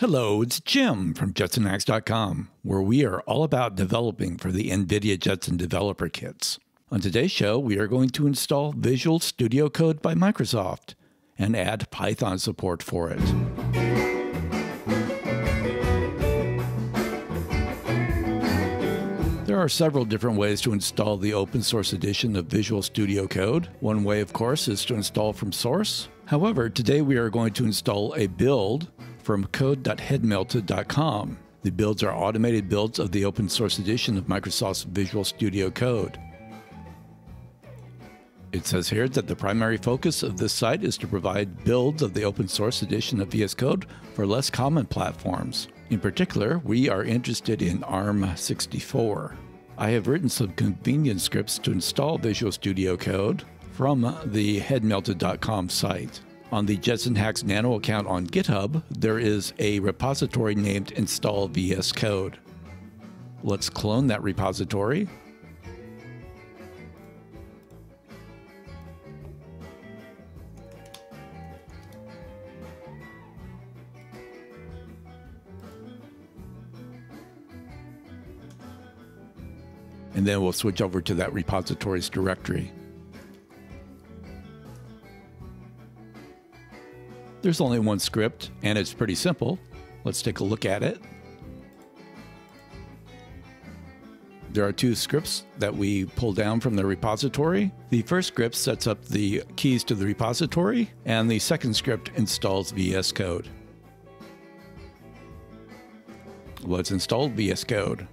Hello, it's Jim from JetsonHacks.com, where we are all about developing for the NVIDIA Jetson developer kits. On today's show, we are going to install Visual Studio Code by Microsoft and add Python support for it. There are several different ways to install the open source edition of Visual Studio Code. One way, of course, is to install from source. However, today we are going to install a build from code.headmelted.com. The builds are automated builds of the open source edition of Microsoft's Visual Studio Code. It says here that the primary focus of this site is to provide builds of the open source edition of VS Code for less common platforms. In particular, we are interested in ARM64. I have written some convenient scripts to install Visual Studio Code from the headmelted.com site. On the Jetson Hacks Nano account on GitHub, there is a repository named install VS Code. Let's clone that repository. And then we'll switch over to that repository's directory. There's only one script, and it's pretty simple. Let's take a look at it. There are two scripts that we pull down from the repository. The first script sets up the keys to the repository, and the second script installs VS Code. Let's install VS Code.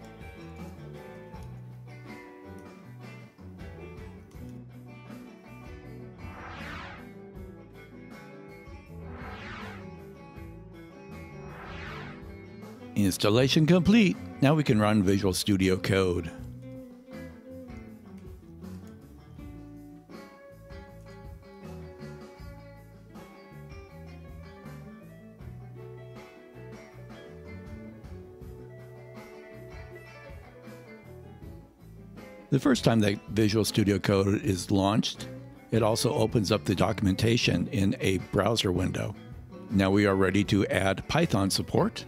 Installation complete. Now we can run Visual Studio Code. The first time that Visual Studio Code is launched, it also opens up the documentation in a browser window. Now we are ready to add Python support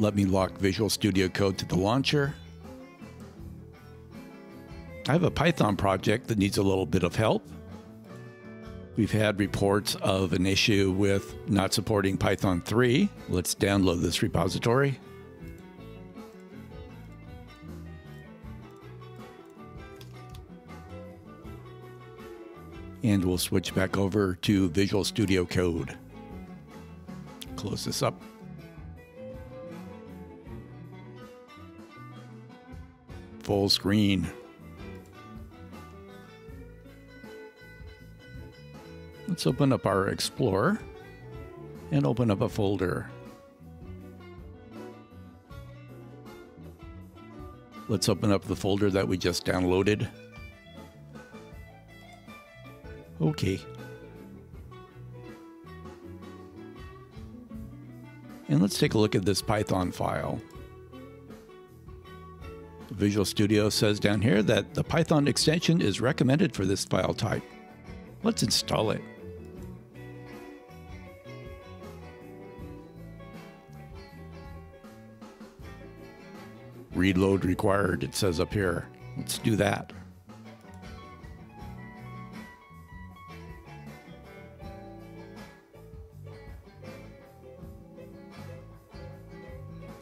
let me lock Visual Studio Code to the launcher. I have a Python project that needs a little bit of help. We've had reports of an issue with not supporting Python 3. Let's download this repository. And we'll switch back over to Visual Studio Code. Close this up. Full screen. Let's open up our Explorer and open up a folder. Let's open up the folder that we just downloaded. Okay. And let's take a look at this Python file. Visual Studio says down here that the Python extension is recommended for this file type. Let's install it. Reload required, it says up here. Let's do that.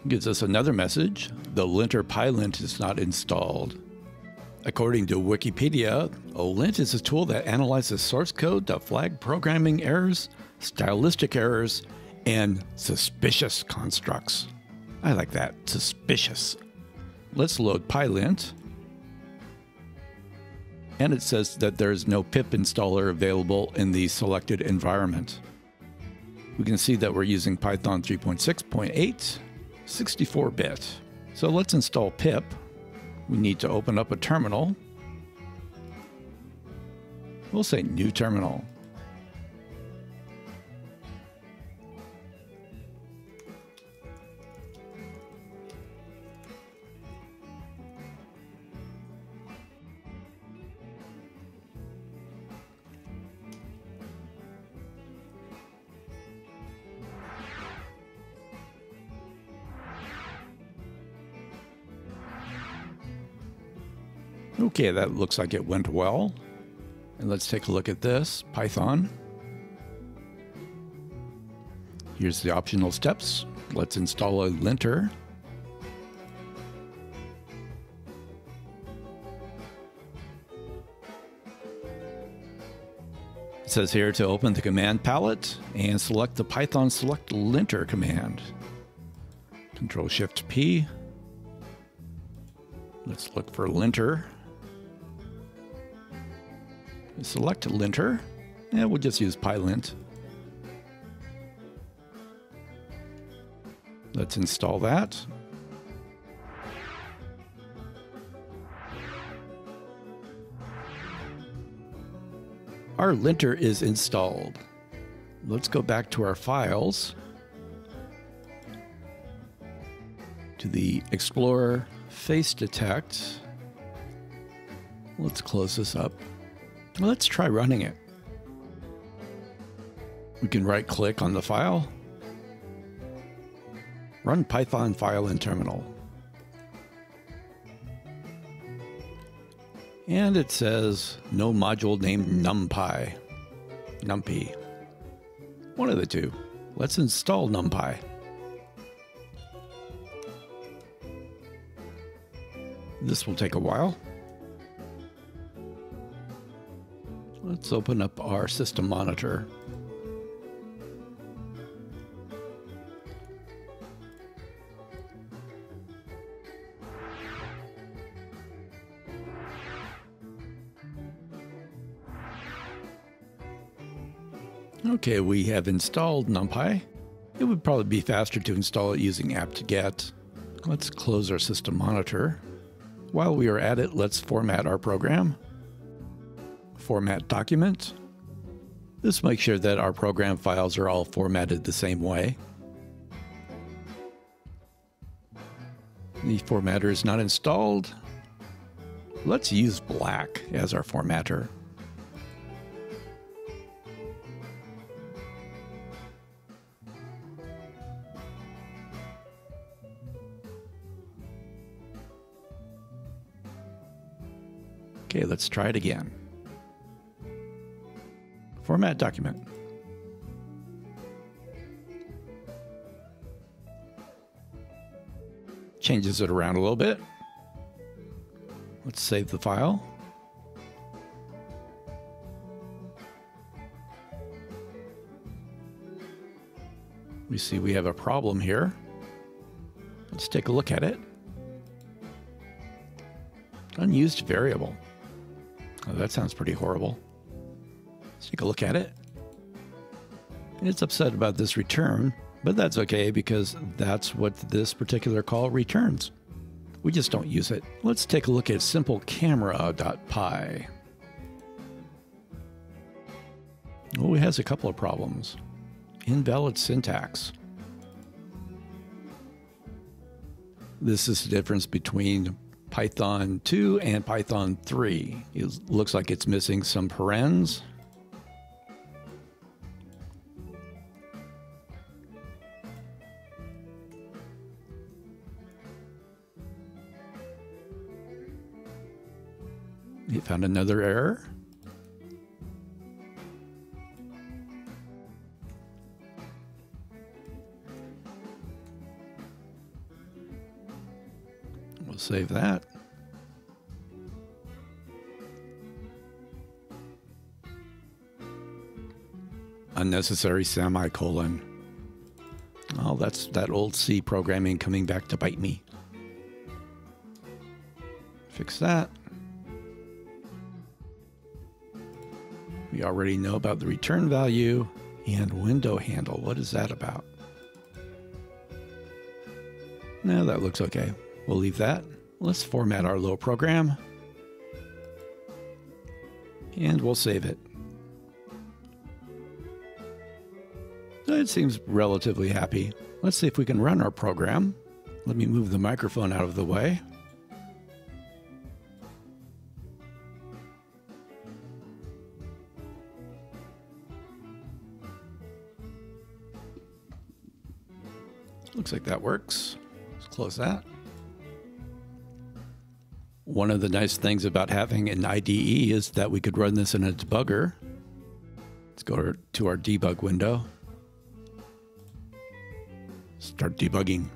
Gives us another message. The linter pylint is not installed. According to Wikipedia, OLint is a tool that analyzes source code to flag programming errors, stylistic errors, and suspicious constructs. I like that, suspicious. Let's load pylint. And it says that there's no pip installer available in the selected environment. We can see that we're using Python 3.6.8 64 bit. So let's install pip. We need to open up a terminal. We'll say new terminal. Okay, that looks like it went well. And let's take a look at this Python. Here's the optional steps. Let's install a linter. It says here to open the command palette and select the Python select linter command. Control Shift P. Let's look for linter. Select linter. Yeah, we'll just use pylint. Let's install that. Our linter is installed. Let's go back to our files, to the Explorer Face Detect. Let's close this up. Let's try running it. We can right click on the file, run Python file in terminal. And it says no module named NumPy. NumPy. One of the two. Let's install NumPy. This will take a while. Let's open up our system monitor. Okay, we have installed NumPy. It would probably be faster to install it using apt-get. Let's close our system monitor. While we are at it, let's format our program. Format document. This makes sure that our program files are all formatted the same way. The formatter is not installed. Let's use black as our formatter. Okay, let's try it again. Format document. Changes it around a little bit. Let's save the file. We see we have a problem here. Let's take a look at it. Unused variable. Oh, that sounds pretty horrible. Let's take a look at it. And it's upset about this return, but that's okay because that's what this particular call returns. We just don't use it. Let's take a look at simplecamera.py. Oh, it has a couple of problems. Invalid syntax. This is the difference between Python 2 and Python 3. It looks like it's missing some parens. He found another error. We'll save that. Unnecessary semicolon. Oh, that's that old C programming coming back to bite me. Fix that. We already know about the return value and window handle. What is that about? No, that looks okay. We'll leave that. Let's format our little program. And we'll save it. It seems relatively happy. Let's see if we can run our program. Let me move the microphone out of the way. Looks like that works. Let's close that. One of the nice things about having an IDE is that we could run this in a debugger. Let's go to our debug window. Start debugging.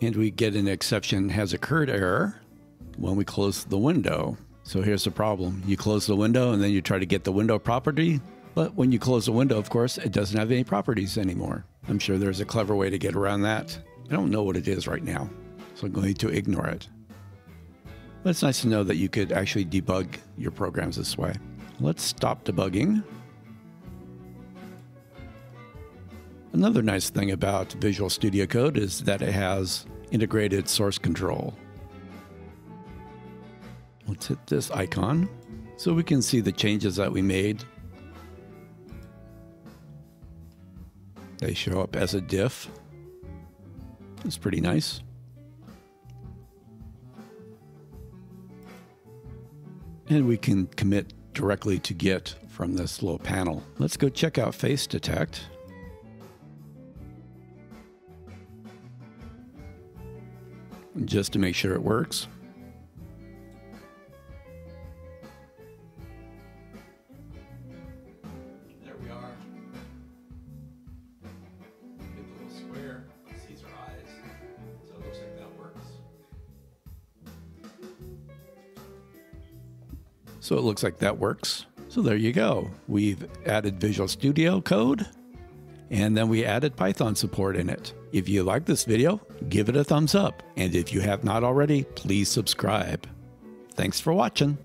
And we get an exception has occurred error when we close the window. So here's the problem. You close the window and then you try to get the window property, but when you close the window, of course, it doesn't have any properties anymore. I'm sure there's a clever way to get around that. I don't know what it is right now, so I'm going to ignore it. But it's nice to know that you could actually debug your programs this way. Let's stop debugging. Another nice thing about Visual Studio Code is that it has integrated source control. Let's hit this icon so we can see the changes that we made. They show up as a diff. It's pretty nice. And we can commit directly to Git from this little panel. Let's go check out Face Detect. Just to make sure it works. There we are. Get the little square, sees our eyes, so it looks like that works. So it looks like that works. So there you go. We've added Visual Studio Code and then we added Python support in it. If you like this video, give it a thumbs up. And if you have not already, please subscribe. Thanks for watching.